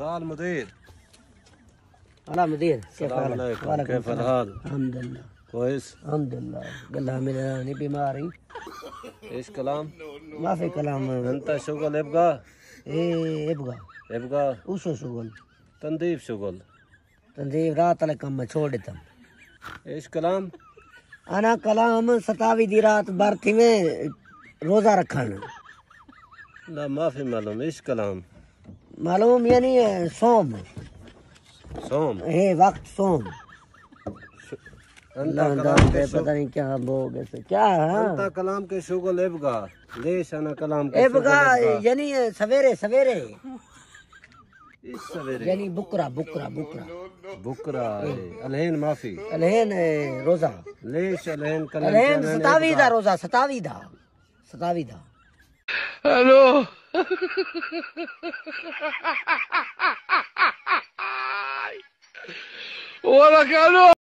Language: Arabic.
تعال مدير هلا مدير كيف السلام حالك؟ عليكم وعليكم كيف السلام. الحال الحمد لله كويس الحمد لله قال لها من أنا بماري ايش كلام ما في كلام انت شغل يبقى ايه يبقى يبقى وشو شغل تنظيف شغل تنظيف रात वाले कम में छोड़ देता हूँ ايش كلام अना कलाम सतावी दी रात बरथी में रोजा रखना لا ما في معلوم ايش كلام मालूम यानी सोम। सोम? हे वक्त सोम। अंदाज पे पता नहीं क्या ऐसे क्या है हाँ? कलाम के शुगल एबगा कलाम के एबगा यानी सवेरे सवेरे। इस सवेरे। यानी बुकरा बुकरा बुकरा। बुकरा माफ़ी। रोजा। लेश अलहन कलाम रोजा Olha, garoto!